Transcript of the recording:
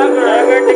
Lover. Lover.